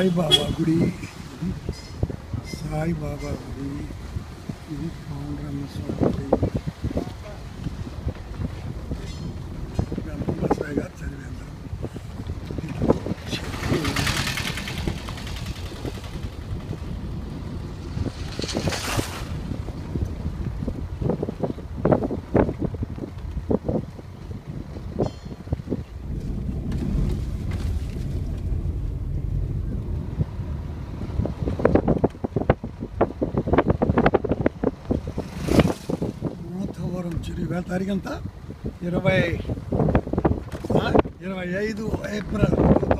साई बाबा गुड़ी. साई बाबा गुड़ी. మూతవరం చిరు ఇవాళ తారీఖు అంతా ఇరవై ఇరవై ఐదు ఏప్రిల్. టూ